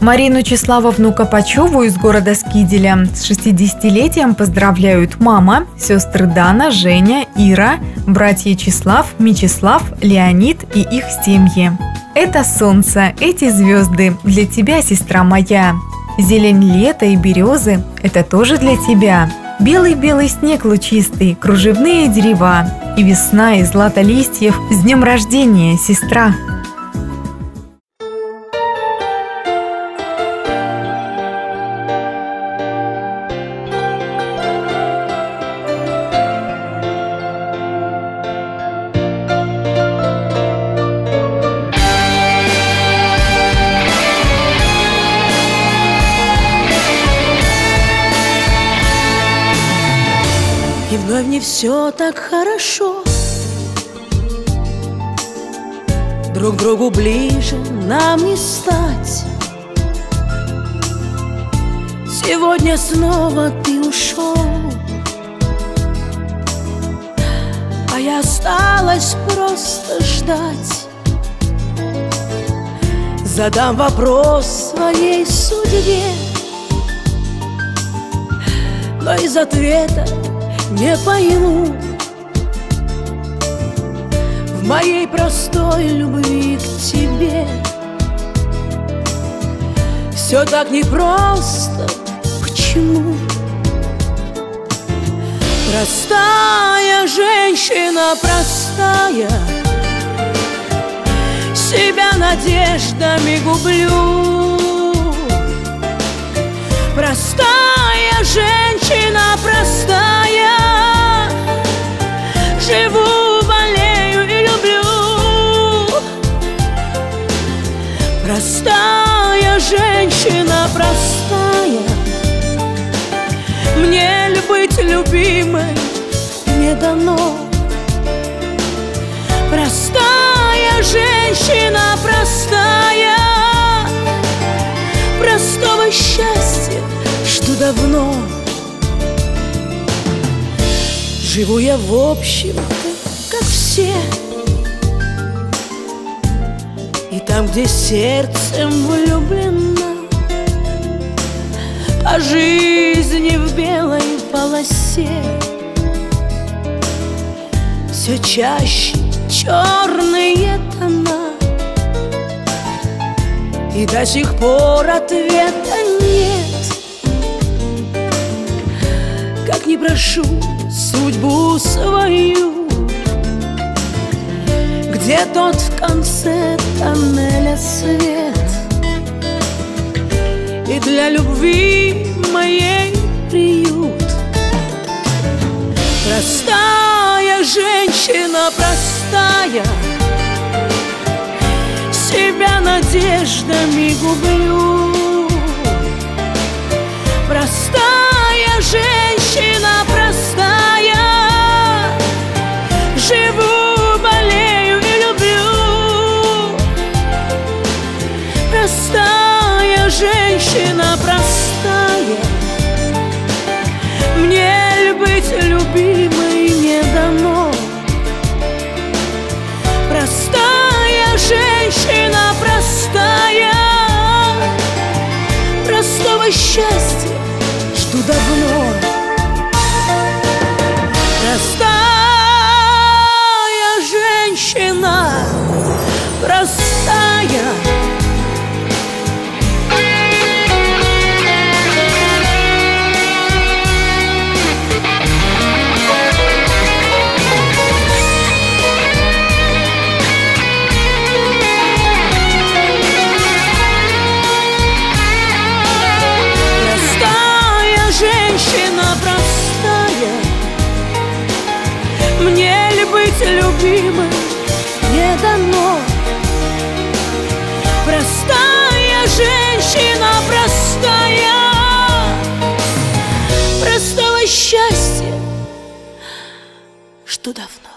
Марину Числавовну Копачеву из города Скиделя с 60-летием поздравляют мама, сестры Дана, Женя, Ира, братья Числав, Мечислав, Леонид и их семьи. Это солнце, эти звезды для тебя, сестра моя. Зелень лета и березы – это тоже для тебя. Белый-белый снег лучистый, кружевные дерева и весна и злато листьев. С днем рождения, сестра! Не все так хорошо. Друг другу ближе нам не стать. Сегодня снова ты ушел А я осталась просто ждать. Задам вопрос своей судьбе. Но из ответа не пойму. В моей простой любви к тебе Все так непросто, почему? Простая женщина, простая Себя надеждами гублю. Простая женщина, Простая женщина, простая. Мне ли быть любимой? Не дано. Простая женщина, простая. Простого счастья, что давно. Живу я в общем, как все там, где сердцем влюблена По жизни в белой полосе. Все чаще черные тона. И до сих пор ответа нет. Как не прошу судьбу свою Где тот в конце тоннеля свет? И для любви моей приют. Простая женщина, простая Себя надеждами гублю Простая женщина, простая. Мне ли быть любимой не дано? Простая женщина, простая. Простого счастья жду давно. Простая быть любимой не дано. Простая женщина, простая. Простого счастья, что давно